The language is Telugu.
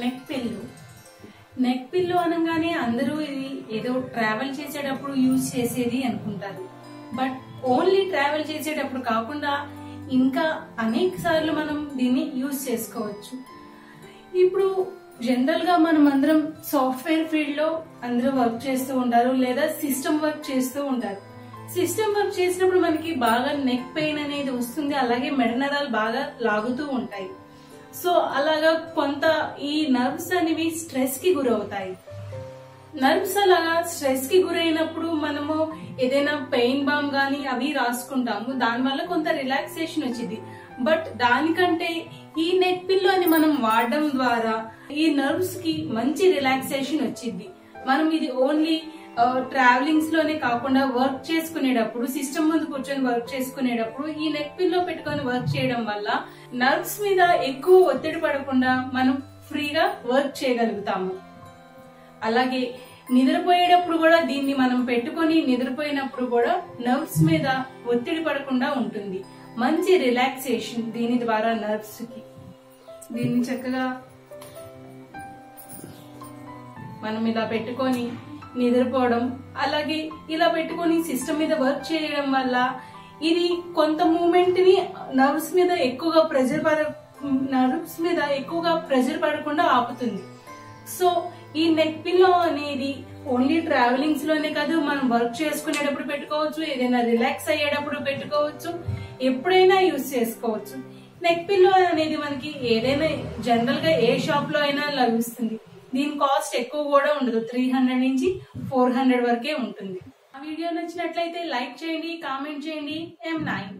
నెక్ పిల్లు నెక్ పిల్లు అనగానే అందరూ ఇది ఏదో ట్రావెల్ చేసేటప్పుడు యూజ్ చేసేది అనుకుంటారు. బట్ ఓన్లీ ట్రావెల్ చేసేటప్పుడు కాకుండా ఇంకా అనేక సార్లు మనం దీన్ని యూజ్ చేసుకోవచ్చు. ఇప్పుడు జనరల్గా మనం అందరం సాఫ్ట్వేర్ ఫీల్డ్లో అందరూ వర్క్ చేస్తూ ఉంటారు లేదా సిస్టమ్ వర్క్ చేస్తూ ఉంటారు. సిస్టమ్ వర్క్ చేసినప్పుడు మనకి బాగా నెక్ పెయిన్ అనేది వస్తుంది అలాగే మెడనరాలు బాగా లాగుతూ ఉంటాయి. సో అలాగా కొంత ఈ నర్వ్స్ అనేవి స్ట్రెస్కి గురవుతాయి. నర్వ్స్ అలాగా స్ట్రెస్కి గురైనప్పుడు మనము ఏదైనా పెయిన్ బామ్ గాని అవి రాసుకుంటాము. దానివల్ల కొంత రిలాక్సేషన్ వచ్చింది బట్ దానికంటే ఈ నెక్ పిల్లో అని మనం వాడడం ద్వారా ఈ నర్వ్స్కి మంచి రిలాక్సేషన్ వచ్చింది మనం ఇది ఓన్లీ ట్రావెలింగ్స్లోనే కాకుండా వర్క్ చేసుకునేటప్పుడు సిస్టమ్ ముందు కూర్చొని వర్క్ చేసుకునేటప్పుడు ఈ నెక్ పిల్లో పెట్టుకొని వర్క్ చేయడం వల్ల నర్వ్స్ మీద ఎక్కువ ఒత్తిడి పడకుండా మనం ఫ్రీగా వర్క్ చేయగలుగుతాము. అలాగే నిద్రపోయేటప్పుడు కూడా దీన్ని మనం పెట్టుకొని నిద్రపోయినప్పుడు కూడా నర్వ్స్ మీద ఒత్తిడి పడకుండా ఉంటుంది. మంచి రిలాక్సేషన్ దీని ద్వారా నర్వ్స్కి. దీన్ని చక్కగా మనం ఇలా పెట్టుకొని నిద్రపోవడం అలాగే ఇలా పెట్టుకొని సిస్టమ్ మీద వర్క్ చేయడం వల్ల ఇది కొంత మూమెంట్ని నర్వ్స్ మీద ఎక్కువగా ప్రెజర్ పడ నర్వ్స్ మీద ఎక్కువగా ప్రెజర్ పడకుండా ఆపుతుంది. సో ఈ నెక్ పిల్లో అనేది ఓన్లీ ట్రావెలింగ్స్లోనే కాదు మనం వర్క్ చేసుకునేటప్పుడు పెట్టుకోవచ్చు ఏదైనా రిలాక్స్ అయ్యేటప్పుడు పెట్టుకోవచ్చు ఎప్పుడైనా యూజ్ చేసుకోవచ్చు. నెక్ పిల్లో అనేది మనకి ఏదైనా జనరల్గా ఏ షాప్లో అయినా లభిస్తుంది. దీని కాస్ట్ ఎక్కువ కూడా ఉండదు. త్రీ హండ్రెడ్ నుంచి ఫోర్ హండ్రెడ్ వరకే ఉంటుంది. ఆ వీడియో నచ్చినట్లయితే లైక్ చేయండి కామెంట్ చేయండి. ఎం నైన్